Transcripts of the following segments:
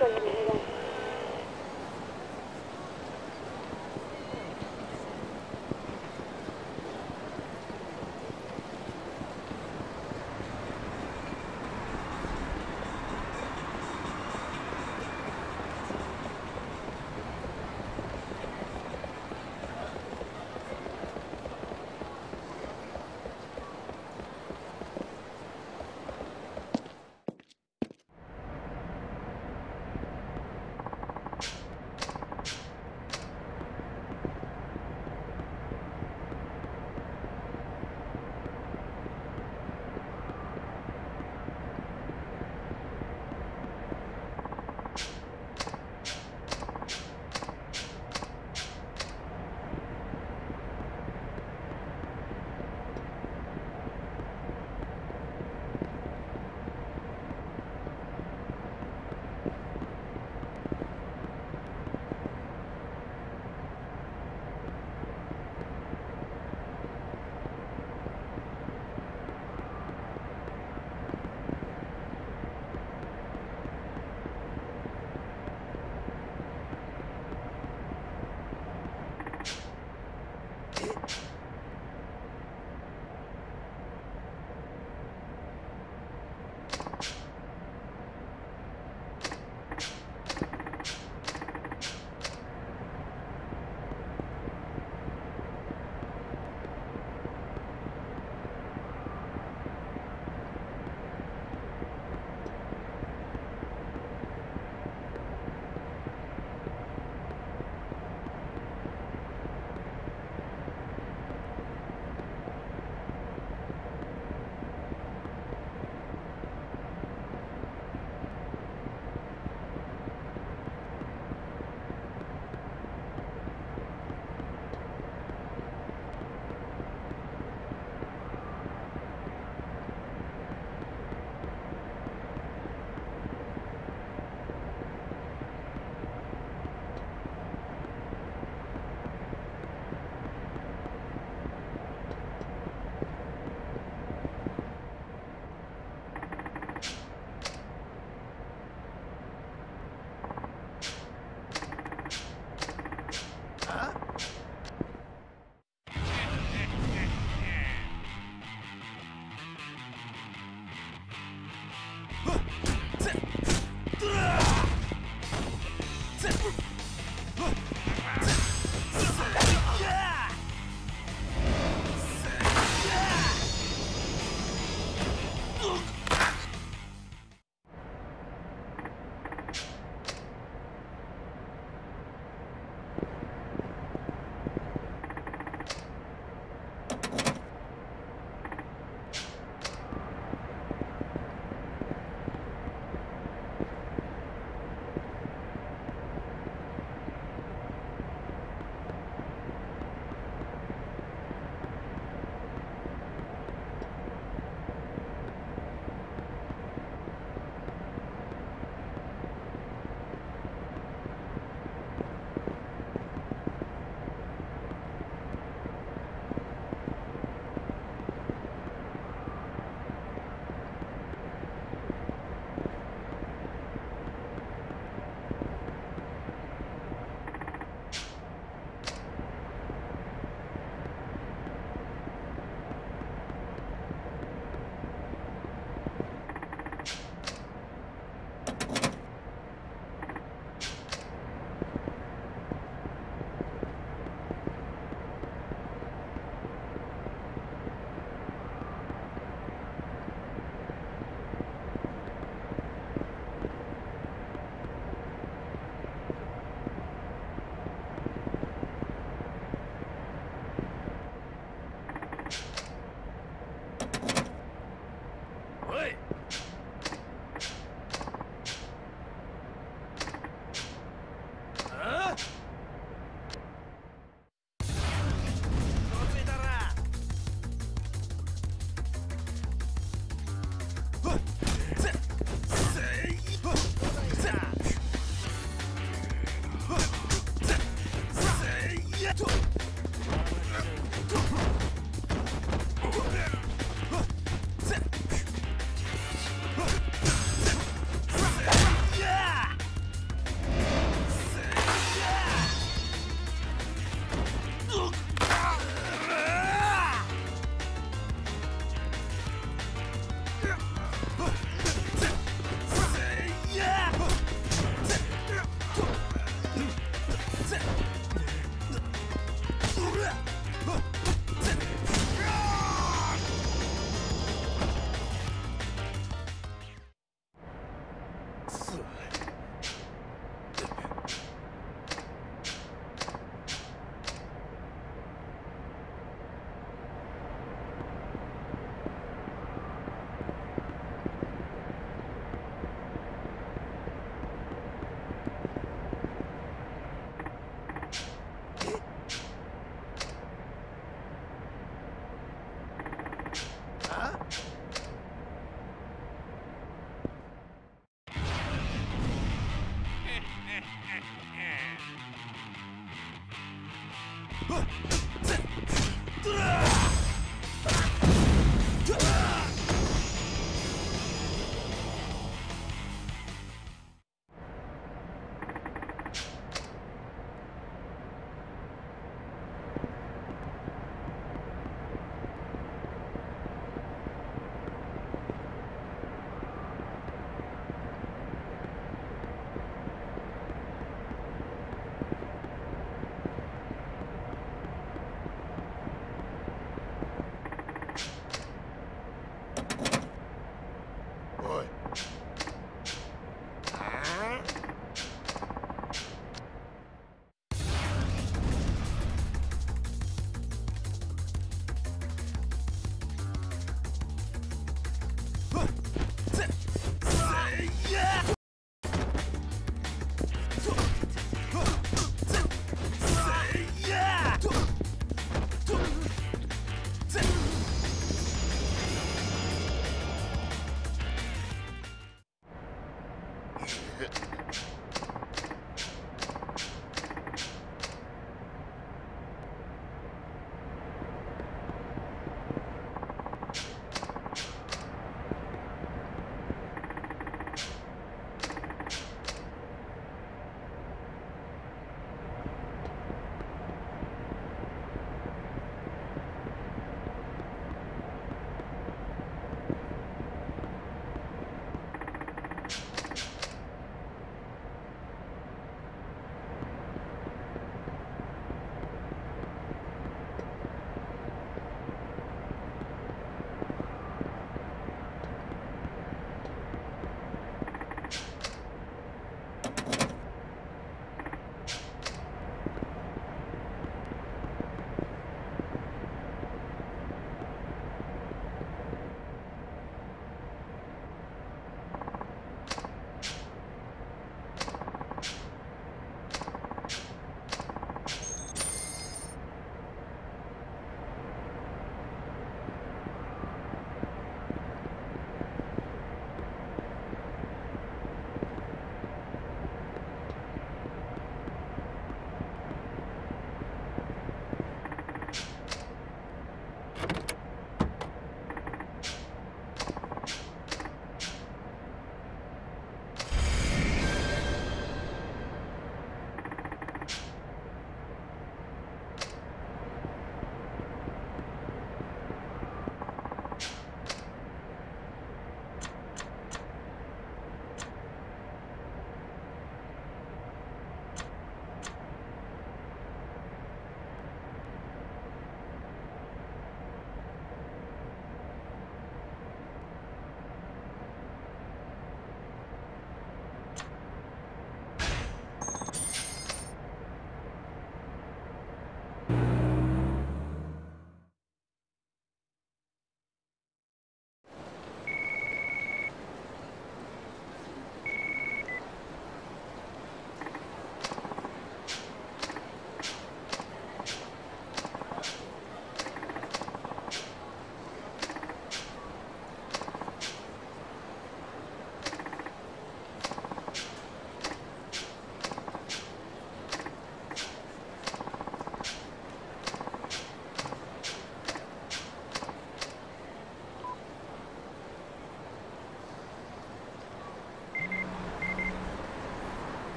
Gracias.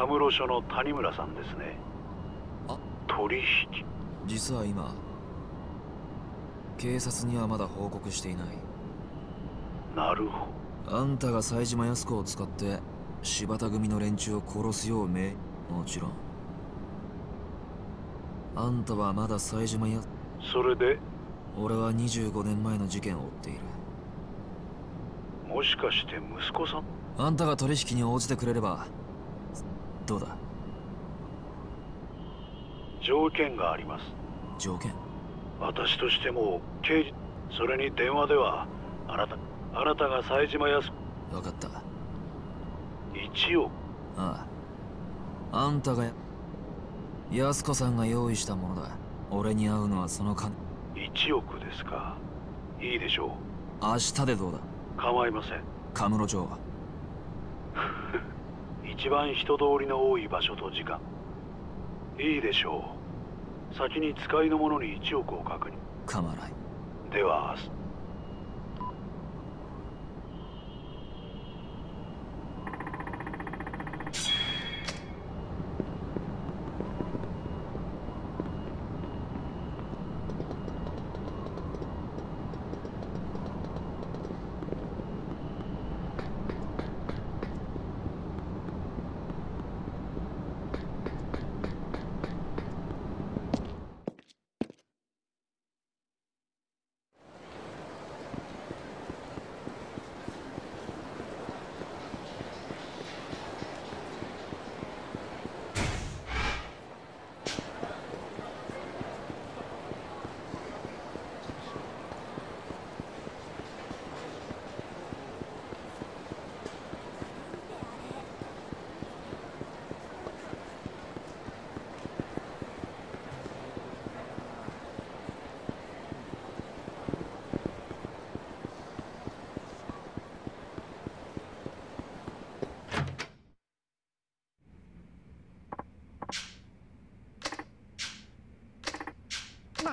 カムロ署の谷村さんですね。あ？取引。実は今警察にはまだ報告していない。なるほあんたが冴島康子を使って柴田組の連中を殺すよう命。もちろん。あんたはまだ冴島やそれで？俺は25年前の事件を追っている。もしかして息子さん？あんたが取引に応じてくれればどうだ？条件があります。条件？私としても刑事それに電話ではあなたあなたが冴島康子。分かった。1億ああ。あんたが安子さんが用意したものだ。俺に会うのはその金1億ですか。いいでしょ明日でどうだ？う構いません。カムロ町 一番人通りの多い場所と時間。いいでしょう。先に使いの者に1億を確認。構わない。では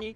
You.